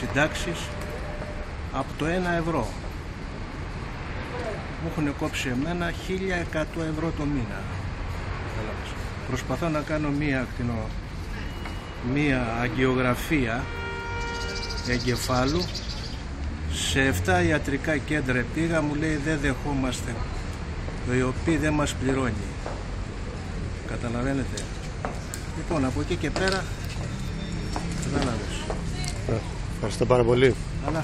συντάξεις από το 1 ευρώ. Μου έχουν κόψει εμένα 1100 ευρώ το μήνα. Κατάλαβες. Προσπαθώ να κάνω μία, ακτινο, μία αγκιογραφία εγκεφάλου σε 7 ιατρικά κέντρα πήγα μου λέει δεν δεχόμαστε το ΙΟΠΗ δεν μας πληρώνει καταλαβαίνετε λοιπόν από εκεί και πέρα κατάλαβες Ευχαριστώ πάρα πολύ. αλλά